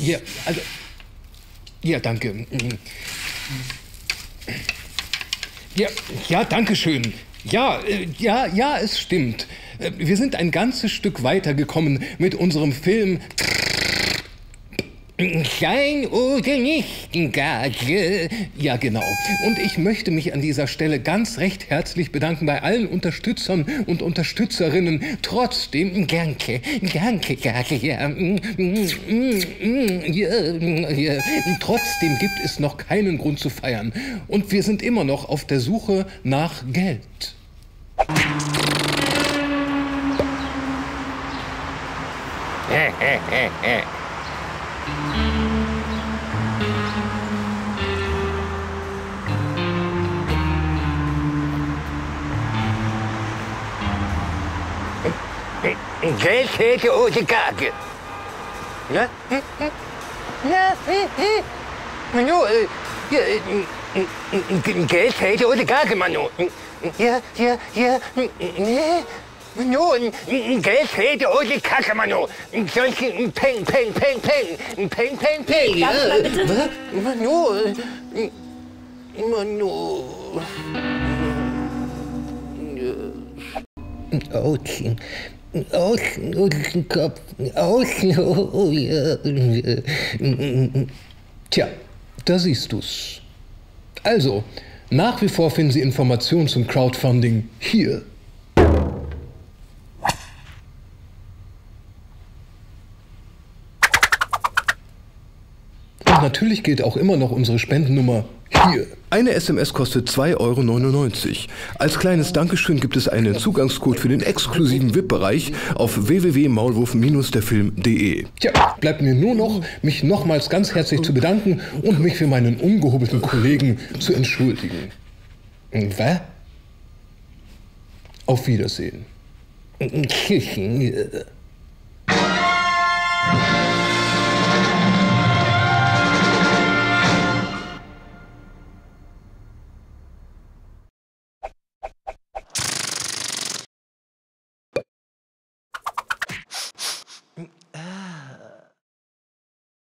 Ja, also. Ja, danke. Mhm. Ja, ja, danke schön. Ja, äh, ja, ja, es stimmt. Äh, Wir sind ein ganzes Stück weitergekommen mit unserem Film Schein oder Gage. Ja, genau. Und ich möchte mich an dieser Stelle ganz recht herzlich bedanken bei allen Unterstützern und Unterstützerinnen. Trotzdem, danke, danke, Gage. Ja, mm, mm, mm, ja, ja. Trotzdem gibt es noch keinen Grund zu feiern. Und wir sind immer noch auf der Suche nach Geld. Geld hätte ohne Gage. Ja? Ja, Manu, äh, ja, äh, Geld hätte ohne Gage, Manu. Ja, ja, ja, nee. Manu, Geld hätte ohne Kacke, Manu. Sonst peng, peng, peng, peng, peng, peng, peng. Mal bitte? Manu, äh, Manu. Außen, außen, außen Kopf, ja. Tja, da siehst du's. Also, nach wie vor finden Sie Informationen zum Crowdfunding hier. Und natürlich gilt auch immer noch unsere Spendennummer hier. Eine SMS kostet 2,99 Euro. Als kleines Dankeschön gibt es einen Zugangscode für den exklusiven VIP-Bereich auf www.maulwurf-derfilm.de. Tja, bleibt mir nur noch, mich nochmals ganz herzlich zu bedanken und mich für meinen ungehobelten Kollegen zu entschuldigen. Was? Auf Wiedersehen. Küchen.